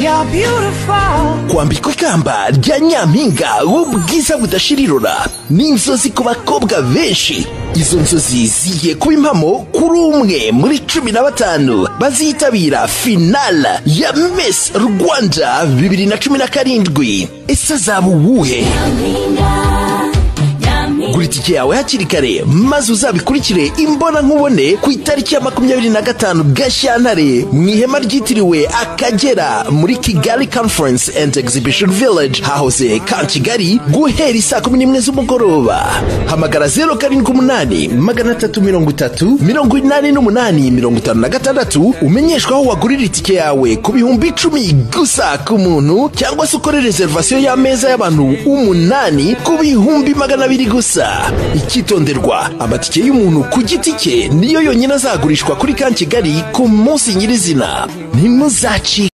You're beautiful. kwambikwa ikamba rya nyampinga w'ubwiza budashirirura n'inzozi ku bakobwa benshi. Izo nzozi zigiye kuba impamo kuri umwe muri cumi na batanu. Bazitabira finala ya Miss Rwanda bibiri na cumi na karindwi. Ese azaba uwuhe? Gura itike yawe hakiri kare maze uzabikurikire imbona nkubone ku itariki ya makumyabiri na gatanu gashyantare mu ihema ryitiriwe akagera muri kigali conference and exhibition village hahoze ka kigali guhera isaa kumi n'imwe z'umugoroba. Hamagara zeru karindwi umunani magana atatu mirongo itatu mirongo inani n'umunani mirongo itanu na gatandatu umenyeshwa aho wagurira itike yawe ku bihumbi icumi gusa ku muntu cyangwa se ukore reservation y'ameza y'abantu umunani ku bihumbi magana abiri gusa. Icyitonderwa amatike y'umuntu ku giti cye niyo yonyine azagurishwa kuri kan kigali ku munsi nyirizina. Ntimuzacike